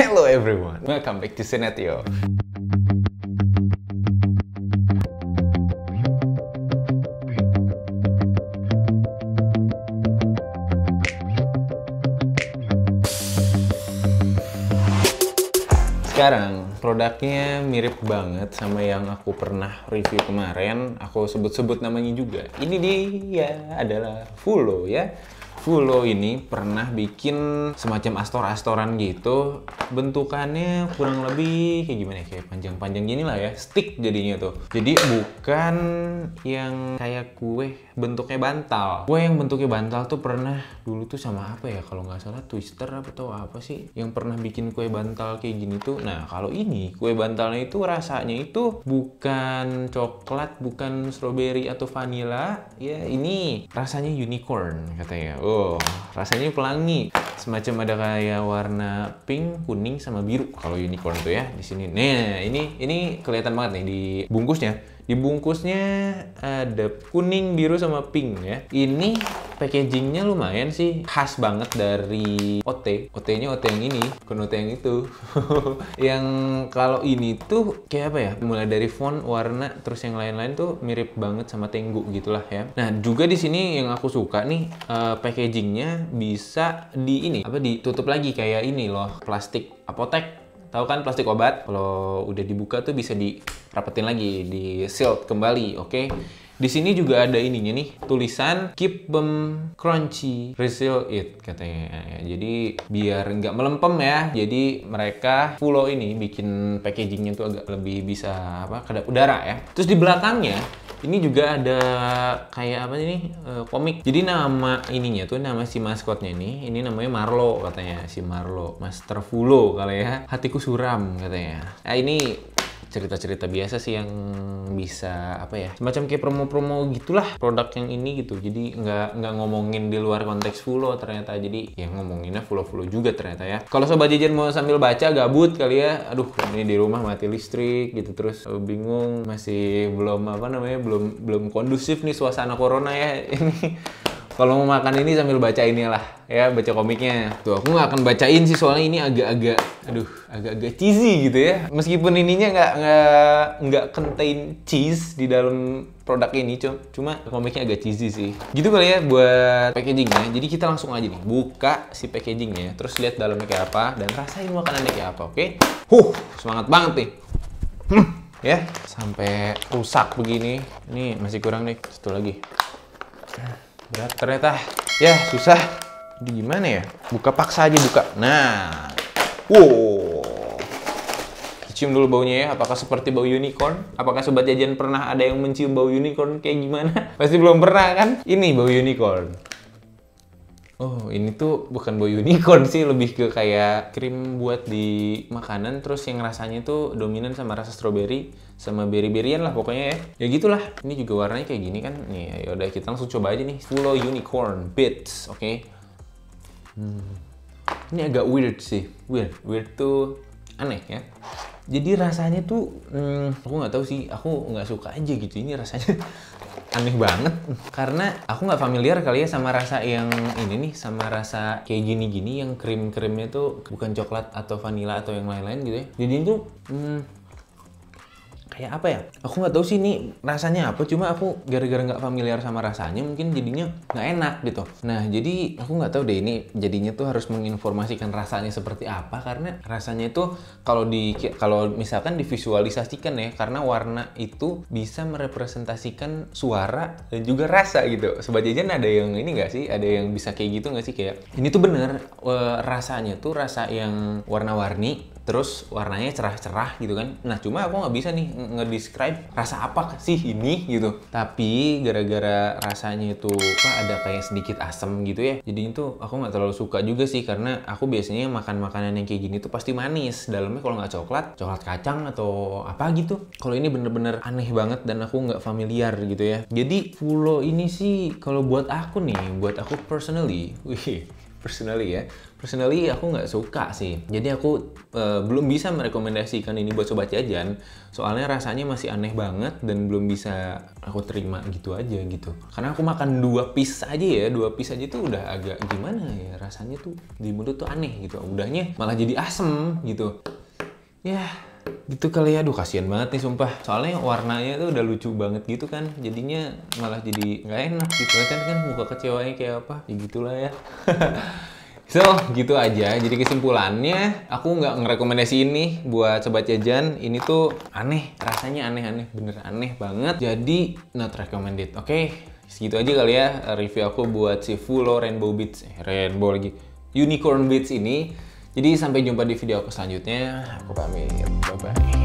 Hello everyone, welcome back to Senetio. Sekarang produknya mirip banget sama yang aku pernah review kemarin. Aku sebut-sebut namanya juga. Ini dia adalah Fulo ya. Fulo ini pernah bikin semacam astor-astoran gitu. Bentukannya kurang lebih kayak gimana ya? Kayak panjang-panjang gini lah ya. Stick jadinya tuh. Jadi bukan yang kayak kue bentuknya bantal. Kue yang bentuknya bantal tuh pernah dulu tuh sama apa ya? Kalau nggak salah Twister atau apa sih yang pernah bikin kue bantal kayak gini tuh. Nah kalau ini kue bantalnya itu rasanya itu bukan coklat, bukan strawberry atau vanilla. Ya ini rasanya unicorn katanya. Oh rasanya pelangi. Semacam ada kayak warna pink, kuning sama biru kalau unicorn tuh ya di sini. Nah ini ini kelihatan banget nih di bungkusnya. Di bungkusnya ada kuning, biru, sama pink ya. Ini packagingnya lumayan sih khas banget dari OT. OT-nya OT yang ini, bukan OT yang itu. yang kalau ini tuh kayak apa ya? Mulai dari font, warna, terus yang lain-lain tuh mirip banget sama Tenggu gitulah ya. Nah juga di sini yang aku suka nih eh, packagingnya bisa di ini apa ditutup lagi kayak ini loh plastik apotek Tahu kan plastik obat? Kalau udah dibuka tuh bisa dirapetin lagi, di sealed kembali, oke? Di sini juga ada ininya nih, tulisan keep them crunchy, reseal it katanya. Jadi biar nggak melempem ya. Jadi mereka Fulo ini bikin packagingnya tuh agak lebih bisa apa kedap udara ya. Terus di belakangnya ini juga ada kayak apa ini eh, komik. Jadi nama ininya tuh nama si maskotnya ini, ini namanya Marlo katanya si Marlo, Master Fulo kali ya. Hatiku suram katanya. Nah ini cerita-cerita biasa sih yang bisa apa ya semacam kayak promo-promo gitulah produk yang ini gitu. Jadi nggak nggak ngomongin di luar konteks Fulo ternyata. Jadi ya ngomonginnya Fulo-Fulo juga ternyata ya. Kalau sobat jajan mau sambil baca gabut kali ya. Aduh ini di rumah mati listrik gitu terus. Eh, bingung masih belum apa namanya belum belum kondusif nih suasana corona ya. Ini kalau mau makan ini sambil baca inilah ya baca komiknya. Tuh aku nggak akan bacain sih soalnya ini agak-agak aduh agak-agak cheesy gitu ya. Meskipun ininya nggak nggak nggak contain cheese di dalam produk ini cu- cuma komiknya agak cheesy sih. Gitu kali ya buat packagingnya. Jadi kita langsung aja nih buka si packagingnya terus lihat dalamnya kayak apa dan rasain makanannya kayak apa oke? Huh semangat banget nih. Hmm, ya sampai rusak begini. Ini masih kurang nih satu lagi. Berat ternyata. Ya susah. Jadi gimana ya? Buka paksa aja buka. Nah wow cium dulu baunya ya apakah seperti bau unicorn apakah sobat jajan pernah ada yang mencium bau unicorn kayak gimana pasti belum pernah kan ini bau unicorn Oh, ini tuh bukan bau unicorn sih, lebih ke kayak krim buat di makanan, terus yang rasanya tuh dominan sama rasa strawberry, sama berry-berryan lah pokoknya ya. Ya gitulah. Ini juga warnanya kayak gini kan. Nih, yaudah kita langsung coba aja nih. Fulo Unicorn Bits, oke? Hmm. Ini agak weird sih. Weird. Weird tuh aneh ya. Jadi rasanya tuh, hmm, aku nggak tahu sih. Aku nggak suka aja gitu. Ini rasanya aneh banget karena aku nggak familiar kali ya sama rasa yang ini nih sama rasa kayak gini-gini yang krim-krimnya tuh bukan coklat atau vanilla atau yang lain-lain gitu ya jadi itu hmm, kayak apa ya? Aku nggak tahu sih ini rasanya apa cuma aku gara-gara nggak familiar sama rasanya mungkin jadinya nggak enak gitu. Nah jadi aku nggak tahu deh ini jadinya tuh harus menginformasikan rasanya seperti apa karena rasanya itu kalau di kalau misalkan divisualisasikan ya karena warna itu bisa merepresentasikan suara dan juga rasa gitu. Sobat jajan ada yang ini nggak sih? Ada yang bisa kayak gitu nggak sih? Kayak ini tuh bener eh, rasanya tuh rasa yang warna-warni terus warnanya cerah-cerah gitu kan. Nah cuma aku nggak bisa nih nge- nge-describe rasa apa sih ini gitu. Tapi gara-gara rasanya itu apa ada kayak sedikit asam gitu ya jadi itu aku nggak terlalu suka juga sih. Karena aku biasanya makan makanan yang kayak gini tuh pasti manis. Dalamnya kalau nggak coklat coklat kacang atau apa gitu. Kalau ini bener-bener aneh banget dan aku nggak familiar gitu ya. Jadi fulo ini sih kalau buat aku nih buat aku personally wih personally ya. Personally aku nggak suka sih. Jadi aku uh, belum bisa merekomendasikan ini buat sobat jajan. Soalnya rasanya masih aneh banget dan belum bisa aku terima gitu aja gitu. Karena aku makan dua piece aja ya. Dua piece aja tuh udah agak gimana ya? Rasanya tuh di mulut tuh aneh gitu. Udahnya malah jadi asem gitu. Ya gitu kali ya, aduh kasihan banget nih sumpah. Soalnya warnanya tuh udah lucu banget gitu kan, jadinya malah jadi nggak enak gitu kan kan muka kecewanya kayak apa, ya gitulah ya. So, gitu aja. Jadi kesimpulannya, aku nggak ngerekomendasi ini buat sobat jajan. Ini tuh aneh, rasanya aneh-aneh, bener aneh banget. Jadi, not recommended. Oke, okay? segitu aja kali ya review aku buat si Fulo Rainbow Beats. Eh, Rainbow lagi. Unicorn Beats ini. Jadi sampai jumpa di video aku selanjutnya. Aku pamit. Bye-bye.